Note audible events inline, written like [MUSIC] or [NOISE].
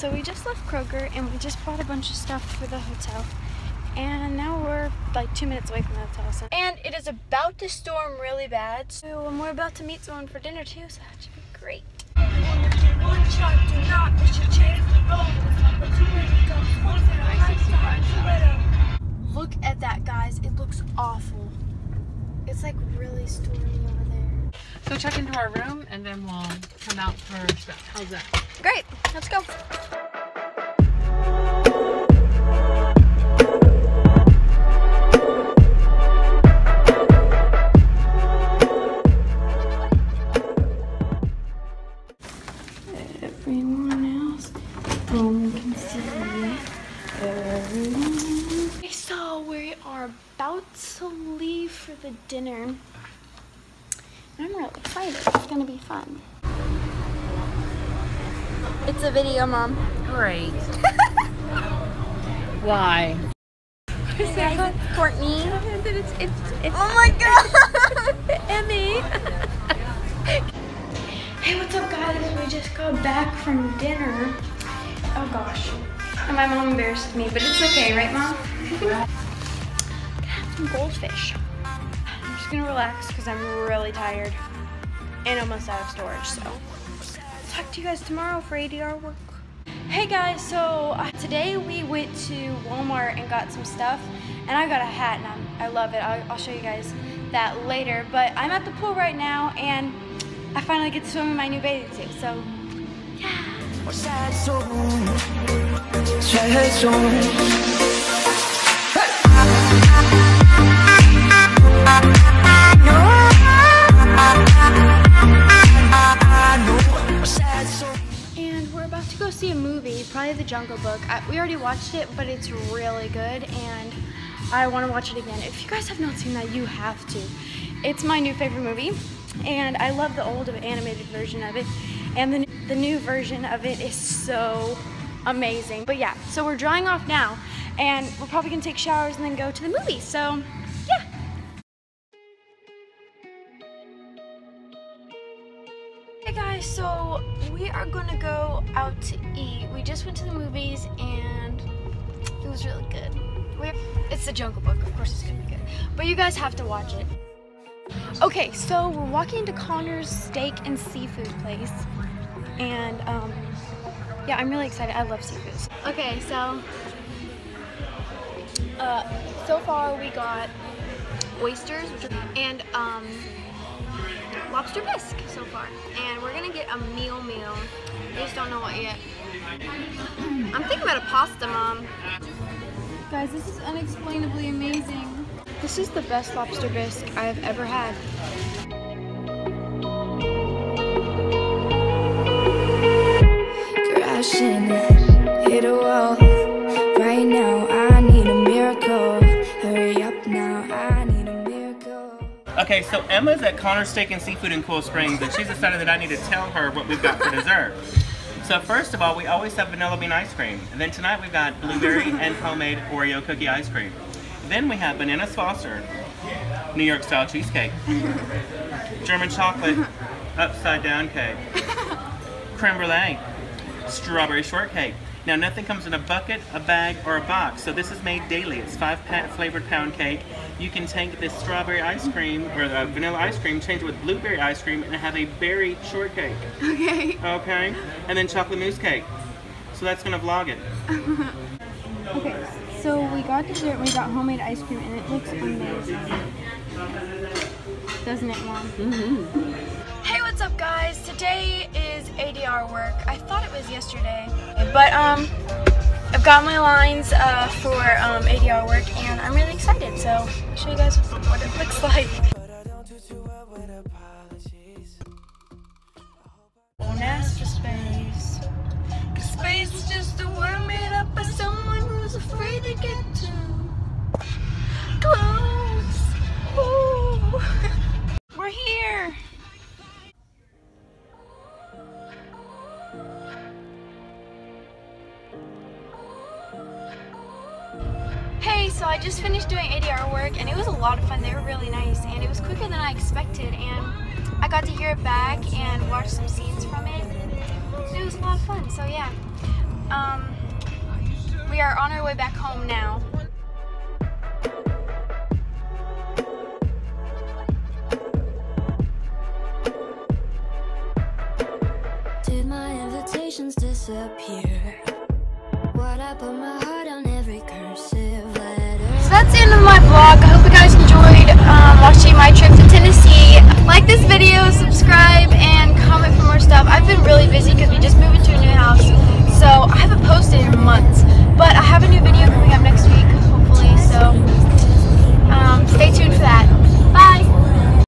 so we just left Kroger and we just bought a bunch of stuff for the hotel. And now we're like two minutes away from the hotel. So. And it is about to storm really bad. So we're about to meet someone for dinner too, so that should be great. Look at that, guys. It looks awful. It's like really stormy over there. So check into our room and then we'll come out for stuff. How's that? Great, let's go. Everyone else home can see everyone. Okay, so we are about to leave for the dinner. I'm really excited. It's gonna be fun. It's a video, Mom. Great. [LAUGHS] Why? Courtney. [LAUGHS] It's, it's, it's Oh my god! [LAUGHS] Emmy! hey, what's up, guys? We just got back from dinner. Oh gosh. And my mom embarrassed me, but it's okay, right, Mom? Gonna have some goldfish. I'm just gonna relax because I'm really tired and almost out of storage, so. Talk to you guys tomorrow for ADR work. Hey guys, so uh, today we went to Walmart and got some stuff, and I got a hat, and I'm, I love it. I'll, I'll show you guys that later. But I'm at the pool right now, and I finally get to swim in my new bathing suit. So, yeah. The Jungle Book. I, we already watched it, but it's really good, and I want to watch it again. If you guys have not seen that, you have to. It's my new favorite movie, and I love the old animated version of it, and the, the new version of it is so amazing. But yeah, so we're drying off now, and we're probably gonna take showers and then go to the movie. So, are gonna go out to eat. We just went to the movies and it was really good. We're, it's the Jungle Book, of course it's gonna be good. But you guys have to watch it. Okay, so we're walking into Connor's Steak and Seafood place. And um, yeah, I'm really excited. I love seafood. Okay, so uh, so far we got oysters and um, lobster bisque so far. And we're gonna get a meal meal. I just don't know what yet. [CLEARS THROAT] I'm thinking about a pasta, Mom. Guys, this is unexplainably amazing. This is the best lobster bisque I've ever had. crashing, hit a wall. Right now, Okay, so Emma's at Connor Steak and Seafood in Cool Springs, and she's decided that I need to tell her what we've got for dessert. So first of all, we always have vanilla bean ice cream. And then tonight we've got blueberry [LAUGHS] and homemade Oreo cookie ice cream. Then we have banana Foster, New York style cheesecake, German chocolate upside down cake, [LAUGHS] creme brulee, strawberry shortcake. Now nothing comes in a bucket, a bag, or a box, so this is made daily. It's five pa- flavored pound cake. You can take this strawberry ice cream or the vanilla ice cream, change it with blueberry ice cream, and have a berry shortcake. Okay. Okay, and then chocolate mousse cake. So that's gonna vlog it. [LAUGHS] Okay, so we got dessert, we got homemade ice cream, and it looks amazing. Doesn't it, Mom? Mm-hmm. What's up, guys? Today is ADR work. I thought it was yesterday, but um, I've got my lines uh, for um, ADR work, and I'm really excited. So I'll show you guys what it looks [LAUGHS] like. Doing ADR work and it was a lot of fun. They were really nice and it was quicker than I expected and I got to hear it back and watch some scenes from it. It was a lot of fun. So yeah, um, we are on our way back home now. Did my invitations disappear? So that's the end of my vlog. I hope you guys enjoyed um, watching my trip to Tennessee. Like this video, subscribe, and comment for more stuff. I've been really busy because we just moved into a new house, so I haven't posted in months. But I have a new video coming up next week, hopefully, so um, stay tuned for that. Bye!